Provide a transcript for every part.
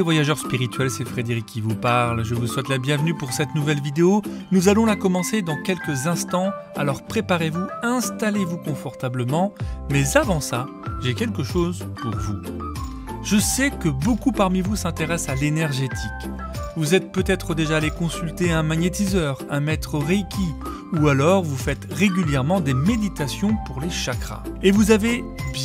voyageurs spirituels, c'est Frédéric qui vous parle. Je vous souhaite la bienvenue pour cette nouvelle vidéo. Nous allons la commencer dans quelques instants, alors préparez-vous, installez-vous confortablement. Mais avant ça, j'ai quelque chose pour vous. Je sais que beaucoup parmi vous s'intéressent à l'énergétique. Vous êtes peut-être déjà allé consulter un magnétiseur, un maître Reiki, ou alors vous faites régulièrement des méditations pour les chakras. Et vous avez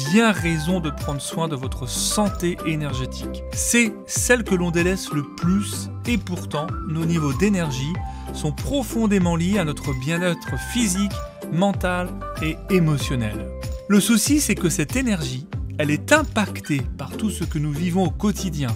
bien raison de prendre soin de votre santé énergétique. C'est celle que l'on délaisse le plus et pourtant nos niveaux d'énergie sont profondément liés à notre bien-être physique, mental et émotionnel. Le souci c'est que cette énergie, elle est impactée par tout ce que nous vivons au quotidien,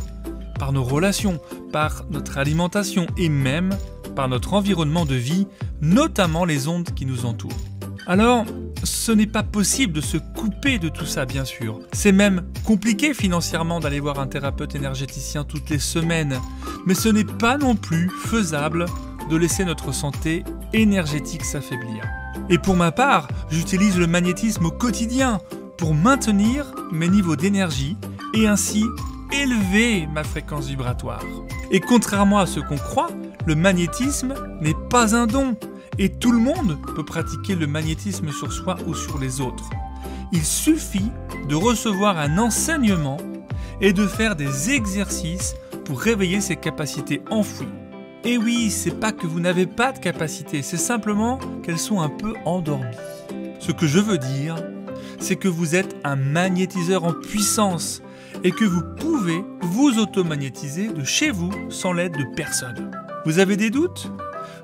par nos relations, par notre alimentation et même par notre environnement de vie, notamment les ondes qui nous entourent. Alors, ce n'est pas possible de se couper de tout ça, bien sûr. C'est même compliqué financièrement d'aller voir un thérapeute énergéticien toutes les semaines, mais ce n'est pas non plus faisable de laisser notre santé énergétique s'affaiblir. Et pour ma part, j'utilise le magnétisme au quotidien pour maintenir mes niveaux d'énergie et ainsi élever ma fréquence vibratoire. Et contrairement à ce qu'on croit, le magnétisme n'est pas un don, et tout le monde peut pratiquer le magnétisme sur soi ou sur les autres. Il suffit de recevoir un enseignement et de faire des exercices pour réveiller ses capacités enfouies. Et oui, c'est pas que vous n'avez pas de capacités, c'est simplement qu'elles sont un peu endormies. Ce que je veux dire, c'est que vous êtes un magnétiseur en puissance et que vous pouvez vous automagnétiser de chez vous sans l'aide de personne. Vous avez des doutes?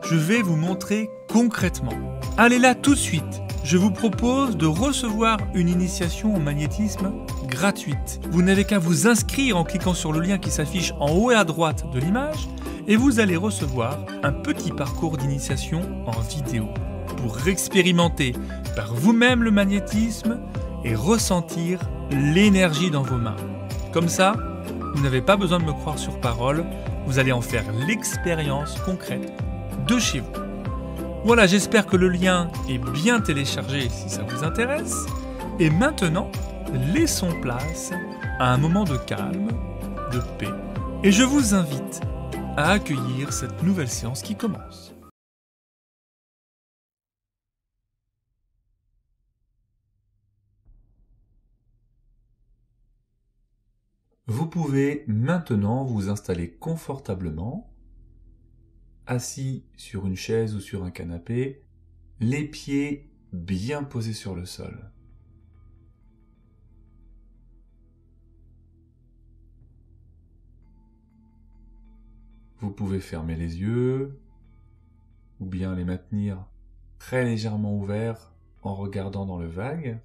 Je vais vous montrer concrètement. Allez là tout de suite. Je vous propose de recevoir une initiation au magnétisme gratuite. Vous n'avez qu'à vous inscrire en cliquant sur le lien qui s'affiche en haut et à droite de l'image et vous allez recevoir un petit parcours d'initiation en vidéo pour expérimenter par vous-même le magnétisme et ressentir l'énergie dans vos mains. Comme ça, vous n'avez pas besoin de me croire sur parole, vous allez en faire l'expérience concrète de chez vous. Voilà, j'espère que le lien est bien téléchargé si ça vous intéresse. Et maintenant, laissons place à un moment de calme, de paix. Et je vous invite à accueillir cette nouvelle séance qui commence. Vous pouvez maintenant vous installer confortablement, assis sur une chaise ou sur un canapé, les pieds bien posés sur le sol. Vous pouvez fermer les yeux ou bien les maintenir très légèrement ouverts en regardant dans le vague.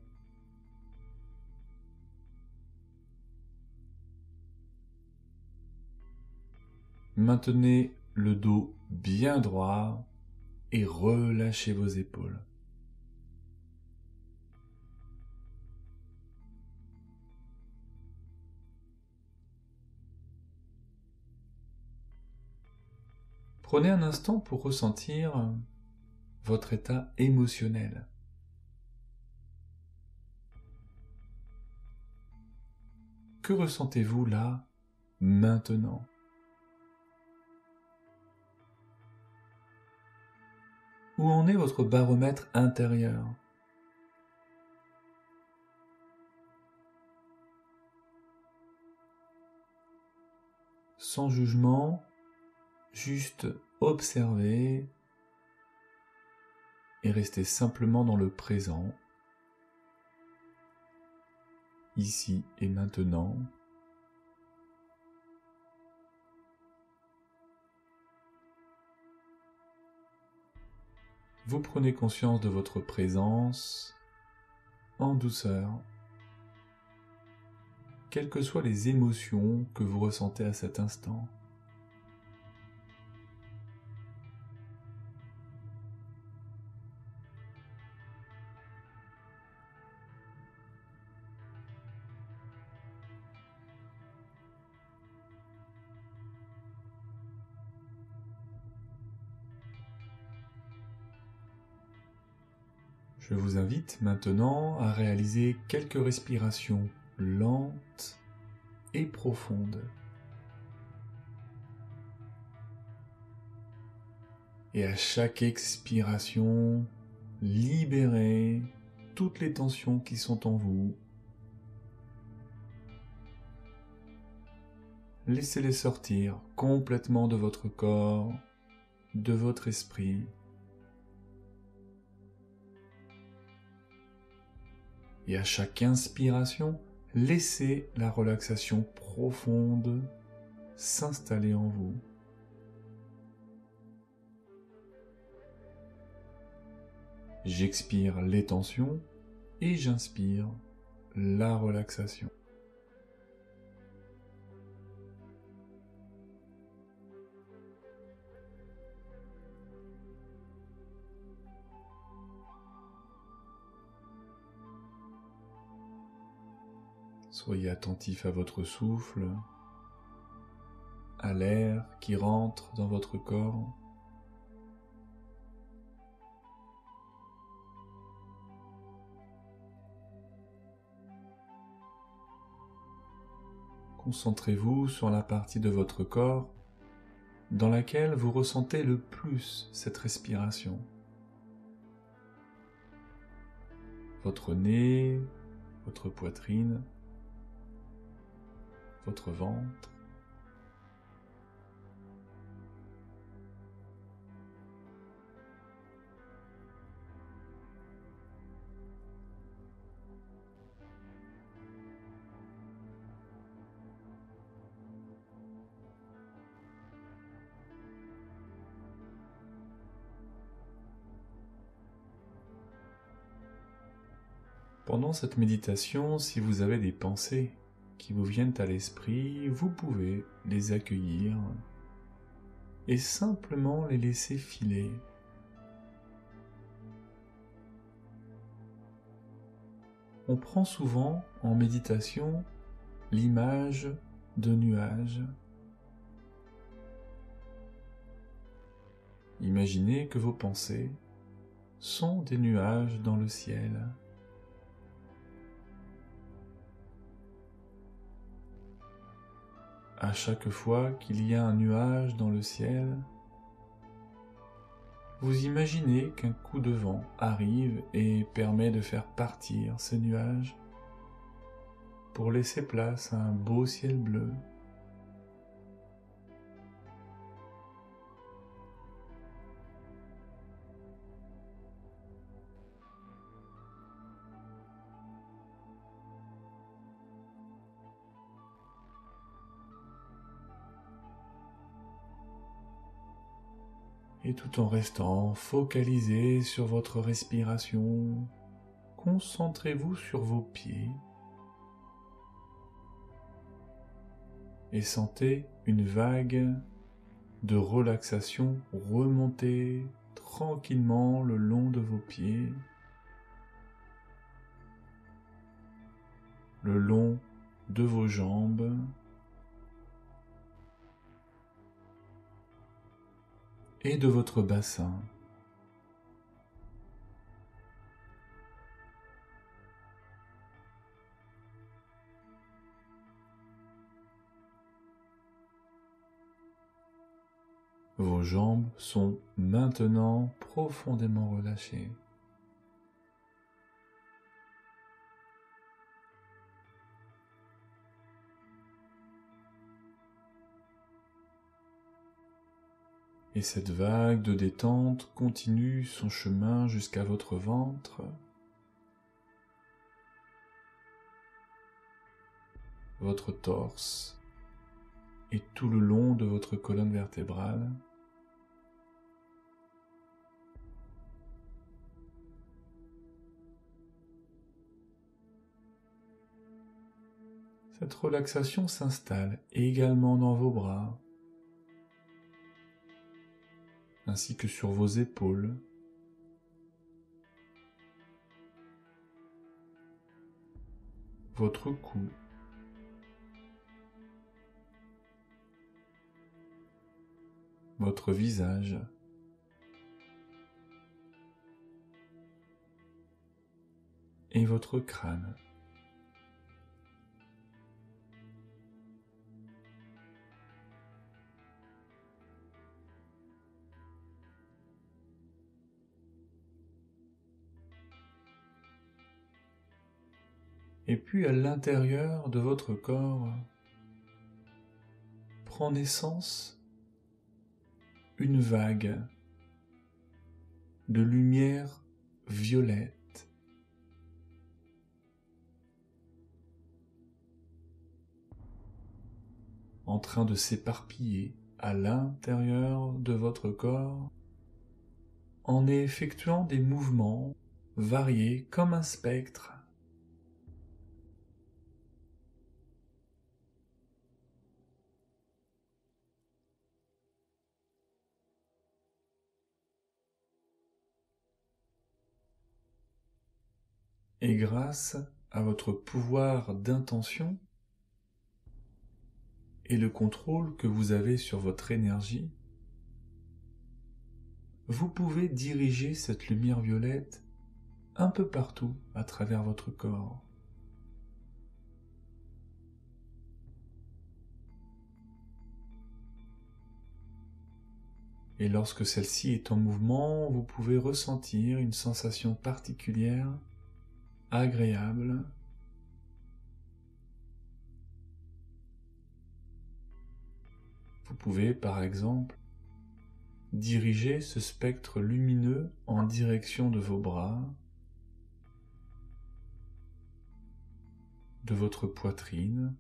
Maintenez le dos bien droit et relâchez vos épaules. Prenez un instant pour ressentir votre état émotionnel. Que ressentez-vous là, maintenant? Où en est votre baromètre intérieur? Sans jugement, juste observer et rester simplement dans le présent, ici et maintenant. Vous prenez conscience de votre présence en douceur, quelles que soient les émotions que vous ressentez à cet instant. Je vous invite maintenant à réaliser quelques respirations lentes et profondes. Et à chaque expiration, libérez toutes les tensions qui sont en vous. Laissez-les sortir complètement de votre corps, de votre esprit. Et à chaque inspiration, laissez la relaxation profonde s'installer en vous. J'expire les tensions et j'inspire la relaxation. Soyez attentif à votre souffle, à l'air qui rentre dans votre corps. Concentrez-vous sur la partie de votre corps dans laquelle vous ressentez le plus cette respiration. Votre nez, votre poitrine, votre ventre. Pendant cette méditation, si vous avez des pensées qui vous viennent à l'esprit, vous pouvez les accueillir et simplement les laisser filer. On prend souvent en méditation l'image de nuages. Imaginez que vos pensées sont des nuages dans le ciel. À chaque fois qu'il y a un nuage dans le ciel, vous imaginez qu'un coup de vent arrive et permet de faire partir ce nuage pour laisser place à un beau ciel bleu et tout en restant focalisé sur votre respiration, concentrez-vous sur vos pieds et sentez une vague de relaxation remonter tranquillement le long de vos pieds, le long de vos jambes, et de votre bassin. Vos jambes sont maintenant profondément relâchées. Et cette vague de détente continue son chemin jusqu'à votre ventre. votre torse et tout le long de votre colonne vertébrale. Cette relaxation s'installe également dans vos bras, ainsi que sur vos épaules. Votre cou. Votre visage. Et votre crâne. Puis à l'intérieur de votre corps prend naissance une vague de lumière violette. en train de s'éparpiller à l'intérieur de votre corps en effectuant des mouvements variés comme un spectre. Et grâce à votre pouvoir d'intention et le contrôle que vous avez sur votre énergie, vous pouvez diriger cette lumière violette un peu partout à travers votre corps. Et lorsque celle-ci est en mouvement, vous pouvez ressentir une sensation particulière, Vous pouvez par exemple Dirigez ce spectre lumineux en direction de vos bras, de votre poitrine,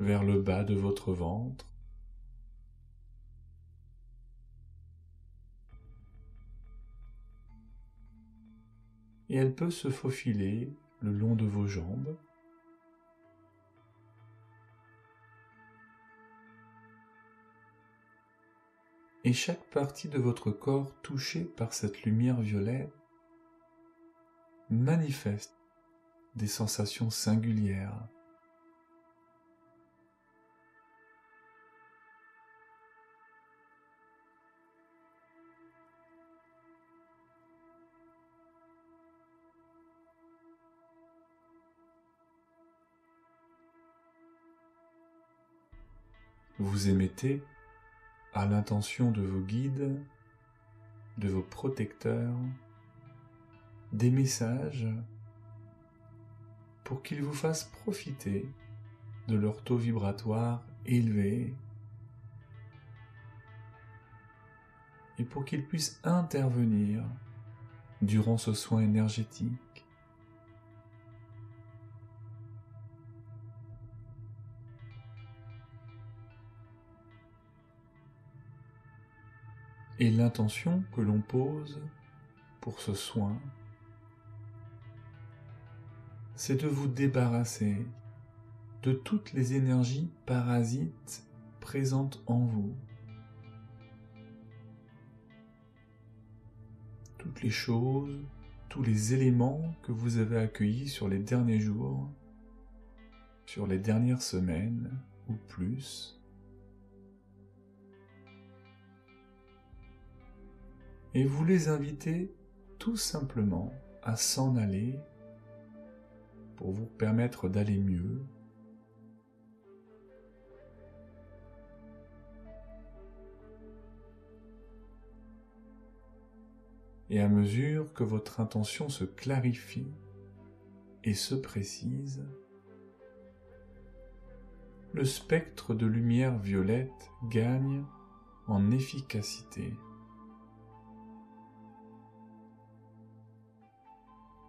vers le bas de votre ventre, et elle peut se faufiler le long de vos jambes, et chaque partie de votre corps touchée par cette lumière violette manifeste des sensations singulières. Vous émettez à l'intention de vos guides, de vos protecteurs, des messages pour qu'ils vous fassent profiter de leur taux vibratoire élevé et pour qu'ils puissent intervenir durant ce soin énergétique et l'intention que l'on pose pour ce soin, c'est de vous débarrasser de toutes les énergies parasites présentes en vous. Toutes les choses, tous les éléments que vous avez accueillis sur les derniers jours, sur les dernières semaines ou plus, et vous les invitez tout simplement à s'en aller pour vous permettre d'aller mieux. Et à mesure que votre intention se clarifie et se précise, le spectre de lumière violette gagne en efficacité.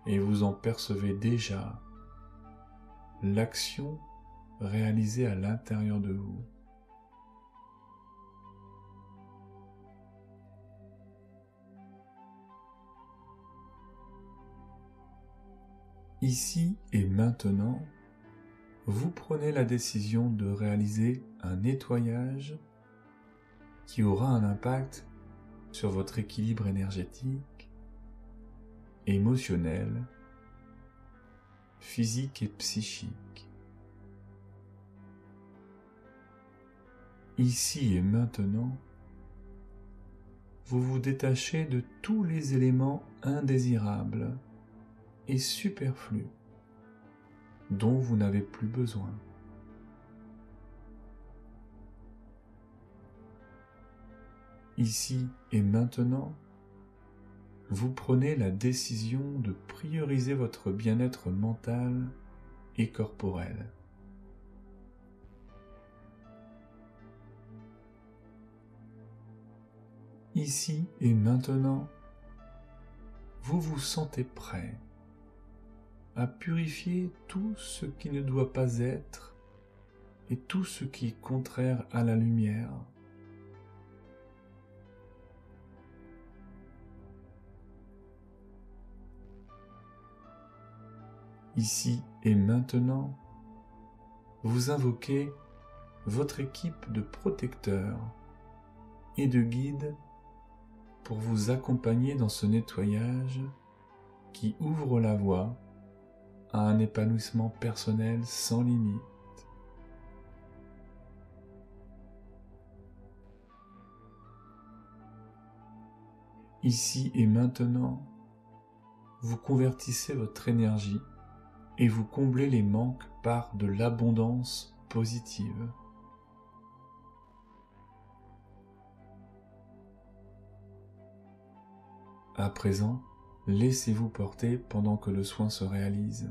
Et vous en percevez déjà l'action réalisée à l'intérieur de vous. Ici et maintenant, vous prenez la décision de réaliser un nettoyage qui aura un impact sur votre équilibre énergétique émotionnel, physique et psychique. Ici et maintenant, vous vous détachez de tous les éléments indésirables et superflus dont vous n'avez plus besoin. Ici et maintenant, vous prenez la décision de prioriser votre bien-être mental et corporel. Ici et maintenant, vous vous sentez prêt à purifier tout ce qui ne doit pas être et tout ce qui est contraire à la lumière. Ici et maintenant, vous invoquez votre équipe de protecteurs et de guides pour vous accompagner dans ce nettoyage qui ouvre la voie à un épanouissement personnel sans limite. Ici et maintenant, vous convertissez votre énergie et vous comblez les manques par de l'abondance positive. À présent, laissez-vous porter pendant que le soin se réalise.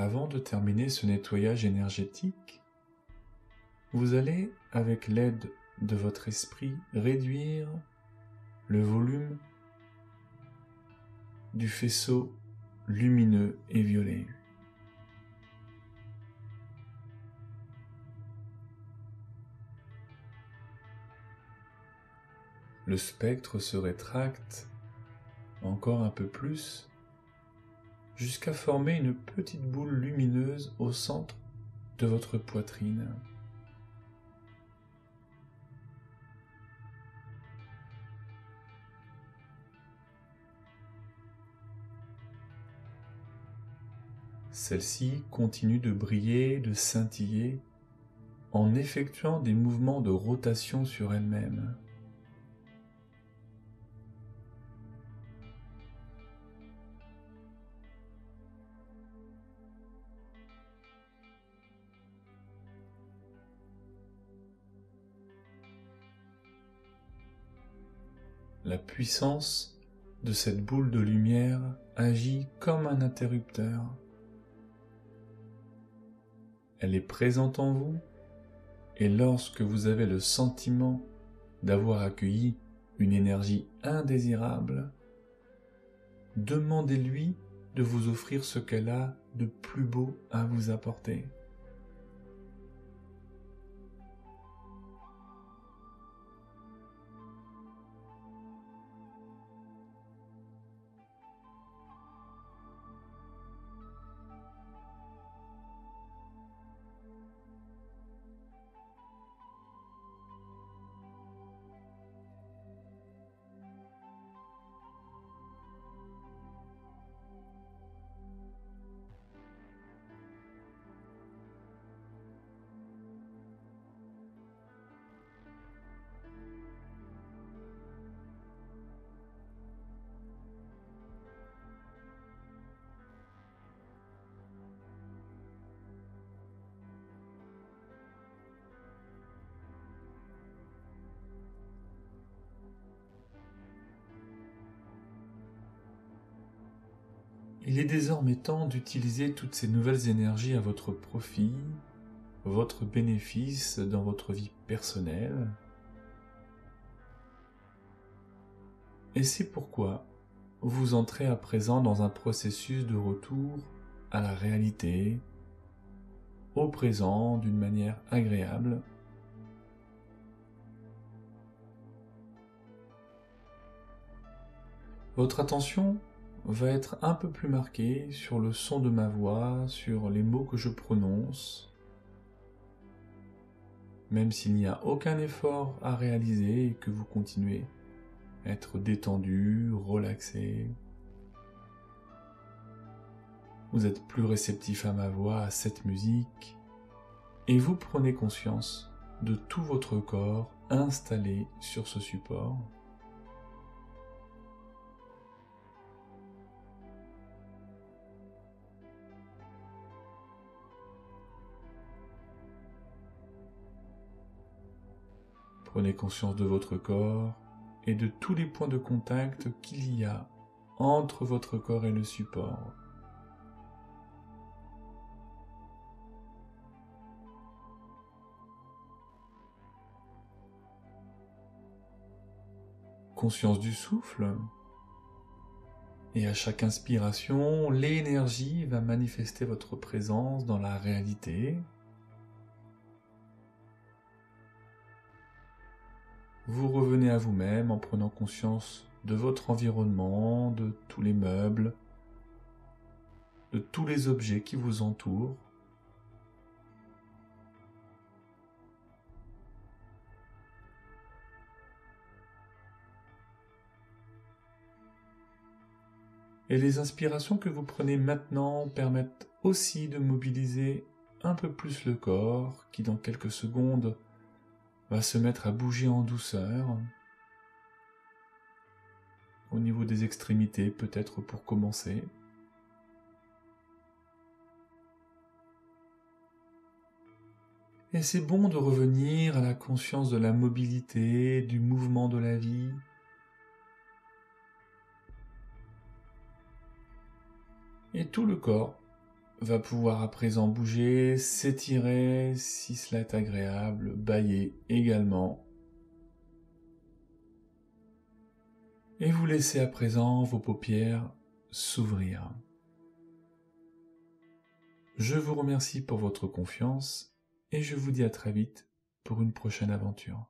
Avant de terminer ce nettoyage énergétique, vous allez, avec l'aide de votre esprit, réduire le volume du faisceau lumineux et violet. Le spectre se rétracte encore un peu plus jusqu'à former une petite boule lumineuse au centre de votre poitrine. Celle-ci continue de briller, de scintiller, en effectuant des mouvements de rotation sur elle-même. La puissance de cette boule de lumière agit comme un interrupteur. Elle est présente en vous et lorsque vous avez le sentiment d'avoir accueilli une énergie indésirable, demandez-lui de vous offrir ce qu'elle a de plus beau à vous apporter. Il est désormais temps d'utiliser toutes ces nouvelles énergies à votre profit, votre bénéfice dans votre vie personnelle. Et c'est pourquoi vous entrez à présent dans un processus de retour à la réalité, au présent d'une manière agréable. Votre attention va être un peu plus marqué sur le son de ma voix, sur les mots que je prononce, même s'il n'y a aucun effort à réaliser et que vous continuez à être détendu, relaxé. Vous êtes plus réceptif à ma voix, à cette musique, et vous prenez conscience de tout votre corps installé sur ce support. Prenez conscience de votre corps et de tous les points de contact qu'il y a entre votre corps et le support. Conscience du souffle. Et à chaque inspiration, l'énergie va manifester votre présence dans la réalité, vous revenez à vous-même en prenant conscience de votre environnement, de tous les meubles, de tous les objets qui vous entourent. Et les inspirations que vous prenez maintenant permettent aussi de mobiliser un peu plus le corps qui dans quelques secondes va se mettre à bouger en douceur. Au niveau des extrémités, peut-être pour commencer. Et c'est bon de revenir à la conscience de la mobilité, du mouvement de la vie. Et tout le corps va pouvoir à présent bouger, s'étirer si cela est agréable, bailler également. Et vous laissez à présent vos paupières s'ouvrir. Je vous remercie pour votre confiance et je vous dis à très vite pour une prochaine aventure.